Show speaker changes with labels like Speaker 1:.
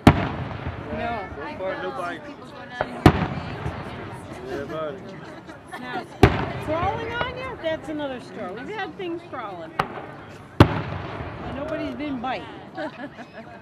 Speaker 1: No.
Speaker 2: So far, nobody.
Speaker 3: People going out of here.
Speaker 2: Yeah, buddy.
Speaker 1: Now, crawling on you? That's another story. We've had things crawling. Nobody's been bite.